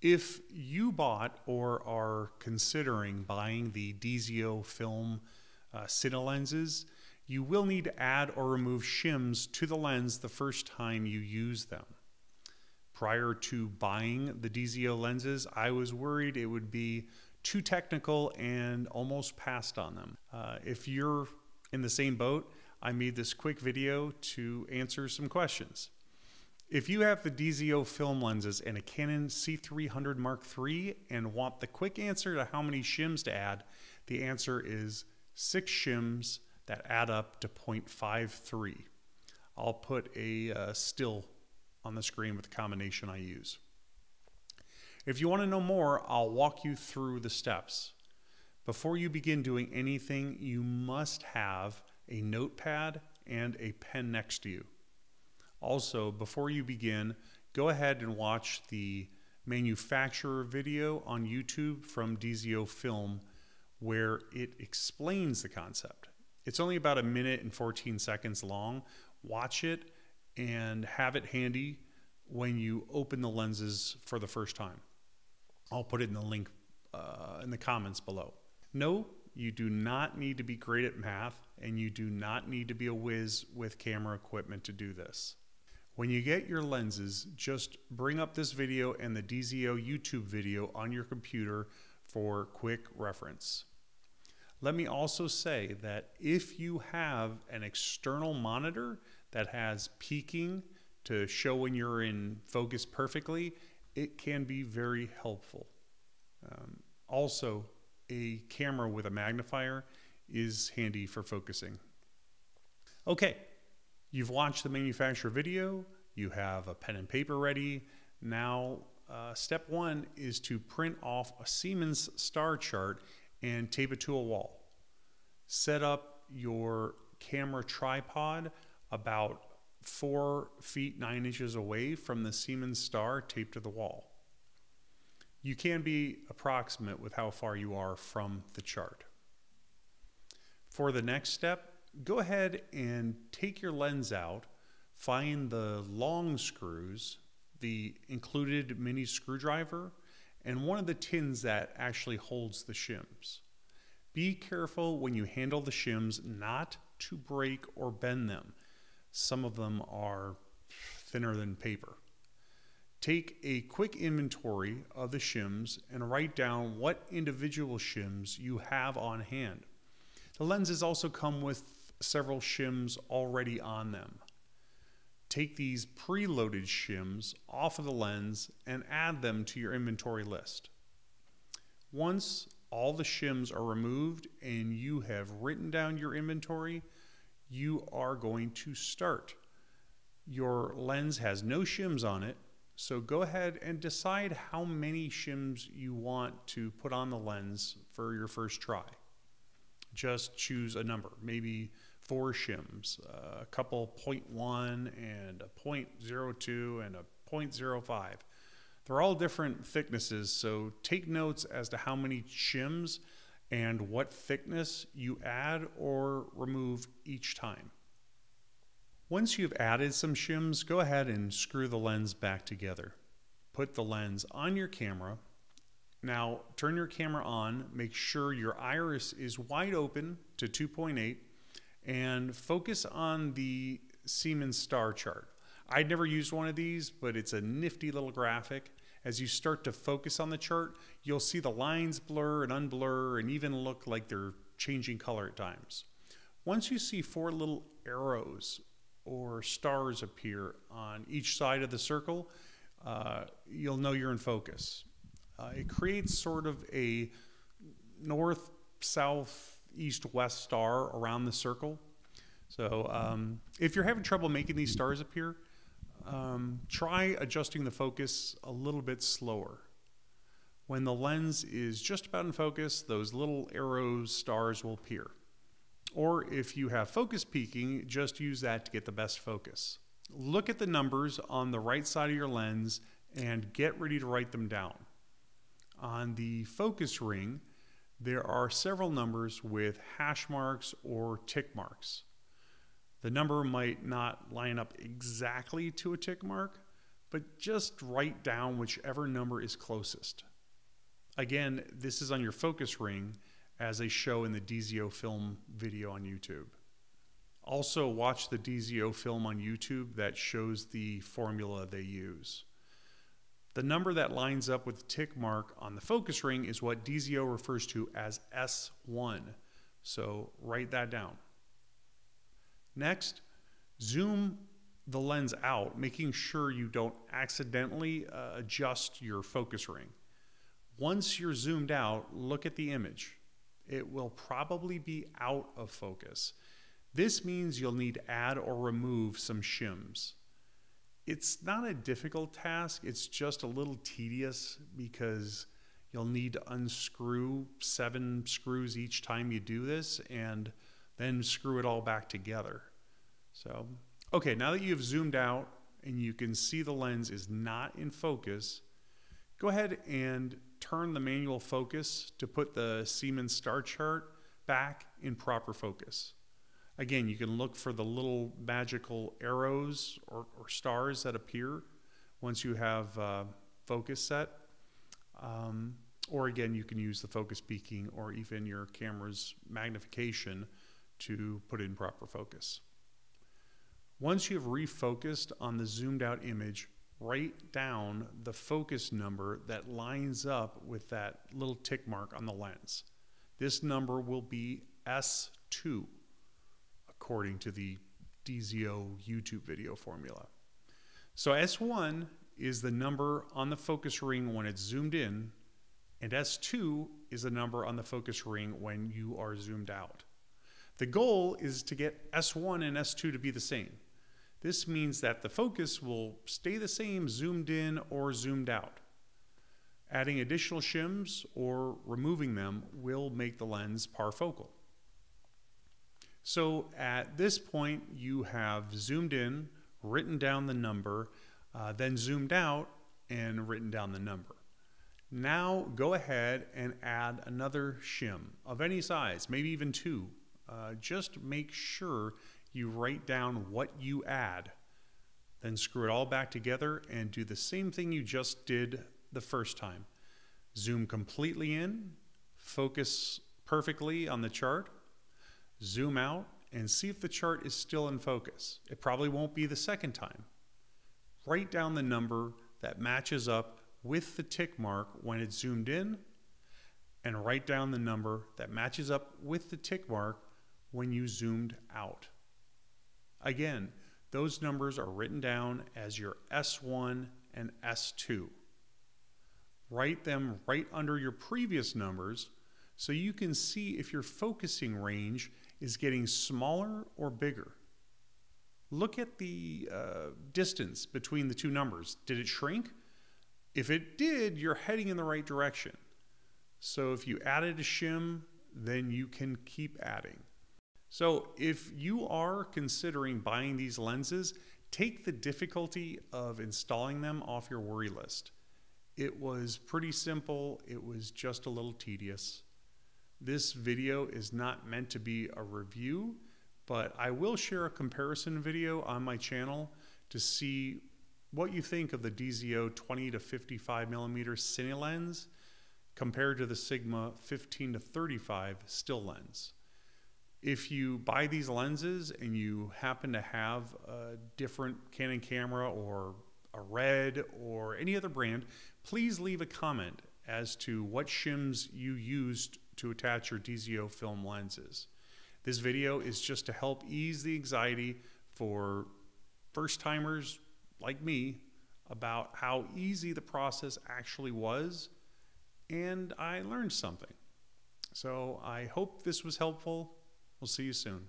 If you bought or are considering buying the DZO film uh, Cine lenses, you will need to add or remove shims to the lens the first time you use them. Prior to buying the DZO lenses, I was worried it would be too technical and almost passed on them. Uh, if you're in the same boat, I made this quick video to answer some questions. If you have the DZO film lenses and a Canon C300 Mark III and want the quick answer to how many shims to add, the answer is six shims that add up to 0.53. I'll put a uh, still on the screen with the combination I use. If you want to know more, I'll walk you through the steps. Before you begin doing anything, you must have a notepad and a pen next to you. Also, before you begin, go ahead and watch the manufacturer video on YouTube from DZO Film where it explains the concept. It's only about a minute and 14 seconds long. Watch it and have it handy when you open the lenses for the first time. I'll put it in the link uh, in the comments below. No, you do not need to be great at math and you do not need to be a whiz with camera equipment to do this. When you get your lenses, just bring up this video and the DZO YouTube video on your computer for quick reference. Let me also say that if you have an external monitor that has peaking to show when you're in focus perfectly, it can be very helpful. Um, also, a camera with a magnifier is handy for focusing. Okay, you've watched the manufacturer video, you have a pen and paper ready. Now, uh, step one is to print off a Siemens star chart and tape it to a wall. Set up your camera tripod about four feet nine inches away from the Siemens star taped to the wall. You can be approximate with how far you are from the chart. For the next step, go ahead and take your lens out, find the long screws, the included mini screwdriver, and one of the tins that actually holds the shims. Be careful when you handle the shims not to break or bend them. Some of them are thinner than paper. Take a quick inventory of the shims and write down what individual shims you have on hand. The lenses also come with several shims already on them. Take these preloaded shims off of the lens and add them to your inventory list. Once all the shims are removed and you have written down your inventory, you are going to start. Your lens has no shims on it, so go ahead and decide how many shims you want to put on the lens for your first try. Just choose a number, maybe four shims, uh, a couple 0.1 and a 0.02 and a 0.05. They're all different thicknesses, so take notes as to how many shims and what thickness you add or remove each time. Once you've added some shims, go ahead and screw the lens back together. Put the lens on your camera. Now turn your camera on, make sure your iris is wide open to 2.8 and focus on the Siemens star chart. I'd never used one of these, but it's a nifty little graphic. As you start to focus on the chart, you'll see the lines blur and unblur and even look like they're changing color at times. Once you see four little arrows or stars appear on each side of the circle, uh, you'll know you're in focus. Uh, it creates sort of a north, south, east, west star around the circle. So um, if you're having trouble making these stars appear, um, try adjusting the focus a little bit slower. When the lens is just about in focus, those little arrows, stars will appear. Or if you have focus peaking, just use that to get the best focus. Look at the numbers on the right side of your lens and get ready to write them down. On the focus ring, there are several numbers with hash marks or tick marks. The number might not line up exactly to a tick mark, but just write down whichever number is closest. Again, this is on your focus ring as they show in the DZO film video on YouTube. Also, watch the DZO film on YouTube that shows the formula they use. The number that lines up with the tick mark on the focus ring is what DZO refers to as S1. So write that down. Next, zoom the lens out, making sure you don't accidentally uh, adjust your focus ring. Once you're zoomed out, look at the image. It will probably be out of focus. This means you'll need to add or remove some shims. It's not a difficult task, it's just a little tedious because you'll need to unscrew seven screws each time you do this and then screw it all back together. So, okay, now that you've zoomed out and you can see the lens is not in focus, go ahead and turn the manual focus to put the Siemens star chart back in proper focus. Again, you can look for the little magical arrows or, or stars that appear once you have uh, focus set. Um, or again, you can use the focus peaking or even your camera's magnification to put in proper focus. Once you've refocused on the zoomed out image, write down the focus number that lines up with that little tick mark on the lens. This number will be S2 according to the DZO YouTube video formula. So S1 is the number on the focus ring when it's zoomed in, and S2 is the number on the focus ring when you are zoomed out. The goal is to get S1 and S2 to be the same. This means that the focus will stay the same zoomed in or zoomed out. Adding additional shims or removing them will make the lens parfocal. So at this point, you have zoomed in, written down the number, uh, then zoomed out and written down the number. Now go ahead and add another shim of any size, maybe even two. Uh, just make sure you write down what you add. Then screw it all back together and do the same thing you just did the first time. Zoom completely in, focus perfectly on the chart, zoom out, and see if the chart is still in focus. It probably won't be the second time. Write down the number that matches up with the tick mark when it's zoomed in, and write down the number that matches up with the tick mark when you zoomed out. Again, those numbers are written down as your S1 and S2. Write them right under your previous numbers so you can see if your focusing range is getting smaller or bigger. Look at the uh, distance between the two numbers. Did it shrink? If it did, you're heading in the right direction. So if you added a shim, then you can keep adding. So if you are considering buying these lenses, take the difficulty of installing them off your worry list. It was pretty simple, it was just a little tedious. This video is not meant to be a review, but I will share a comparison video on my channel to see what you think of the DZO 20 to 55 millimeter cine lens compared to the Sigma 15 to 35 still lens. If you buy these lenses and you happen to have a different Canon camera or a red or any other brand, please leave a comment as to what shims you used to attach your DZO film lenses. This video is just to help ease the anxiety for first timers like me about how easy the process actually was, and I learned something. So I hope this was helpful. We'll see you soon.